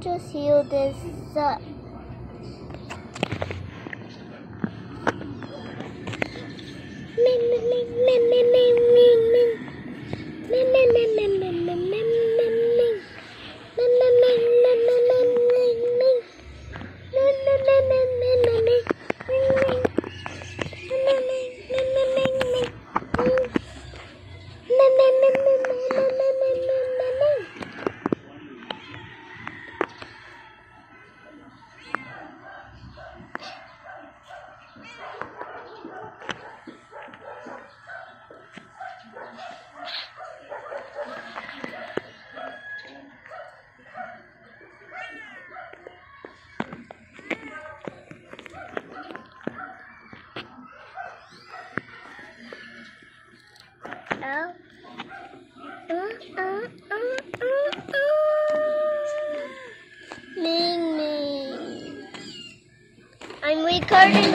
just heal this up? Ming, ming, ming, ming, ming, ming. Ming, ming, ming, ming, ming, ming, ming, Ming Ming. I'm recording.